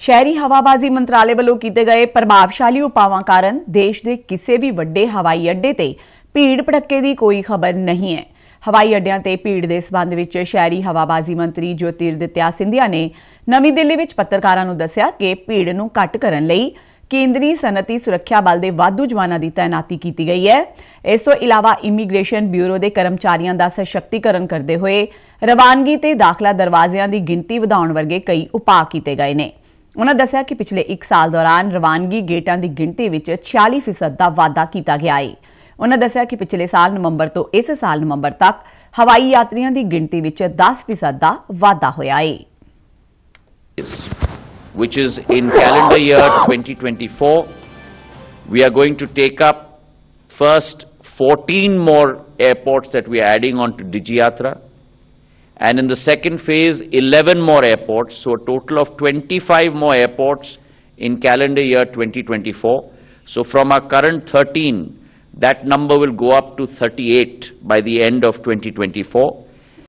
ਸ਼ਹਿਰੀ ਹਵਾਬਾਜ਼ੀ ਮੰਤਰਾਲੇ ਵੱਲੋਂ ਕੀਤੇ ਗਏ ਪ੍ਰਭਾਵਸ਼ਾਲੀ ਉਪਾਵਾਂ ਕਾਰਨ ਦੇਸ਼ ਦੇ ਕਿਸੇ ਵੀ ਵੱਡੇ ਹਵਾਈ ਅੱਡੇ ਤੇ ਭੀੜ ਭੜੱਕੇ ਦੀ ਕੋਈ ਖਬਰ ਨਹੀਂ ਹੈ। ਹਵਾਈ ਅੱਡਿਆਂ ਤੇ ਭੀੜ ਦੇ ਸਬੰਧ ਵਿੱਚ ਸ਼ਹਿਰੀ ਹਵਾਬਾਜ਼ੀ ਮੰਤਰੀ ਜੋਤਿਰਦਿੱਤਿਆ ਸਿੰਧਿਆ ਨੇ ਨਵੀਂ ਦਿੱਲੀ ਵਿੱਚ ਪੱਤਰਕਾਰਾਂ ਨੂੰ ਦੱਸਿਆ ਕਿ ਭੀੜ ਨੂੰ ਘੱਟ ਕਰਨ ਲਈ ਕੇਂਦਰੀ ਸਨਅਤੀ ਸੁਰੱਖਿਆ ਬਲ ਦੇ ਵਾਧੂ ਜਵਾਨਾਂ ਦੀ ਤਾਇਨਾਤੀ ਕੀਤੀ ਗਈ ਹੈ। ਇਸ ਤੋਂ ਇਲਾਵਾ ਇਮੀਗ੍ਰੇਸ਼ਨ ਬਿਊਰੋ ਦੇ ਕਰਮਚਾਰੀਆਂ ਦਾ ਸਸ਼ਕਤੀਕਰਨ ਕਰਦੇ ਹੋਏ ਰਵਾਨਗੀ ਤੇ ਦਾਖਲਾ ਦਰਵਾਜ਼ਿਆਂ ਦੀ ਗਿਣਤੀ ਵਧਾਉਣ ਵਰਗੇ ਕਈ ਉਪਾਅ ਕੀਤੇ ਗਏ ਨੇ। ਉਹਨਾਂ ਦੱਸਿਆ ਕਿ ਪਿਛਲੇ 1 ਸਾਲ ਦੌਰਾਨ ਰਵਾਨਗੀ ਗੇਟਾਂ ਦੀ ਗਿਣਤੀ ਵਿੱਚ 40% ਦਾ ਵਾਧਾ ਕੀਤਾ ਗਿਆ ਹੈ ਉਹਨਾਂ ਦੱਸਿਆ ਕਿ ਪਿਛਲੇ ਸਾਲ ਨਵੰਬਰ ਤੋਂ ਇਸ ਸਾਲ ਨਵੰਬਰ ਤੱਕ ਹਵਾਈ ਯਾਤਰੀਆਂ ਦੀ ਗਿਣਤੀ ਵਿੱਚ 10% ਦਾ ਵਾਧਾ ਹੋਇਆ ਹੈ which is in calendar year 2024. We are going to take up first 14 more airports that we are adding on to DigiYatra. And in the second phase, 11 more airports, so a total of 25 more airports in calendar year 2024. So from our current 13, that number will go up to 38 by the end of 2024.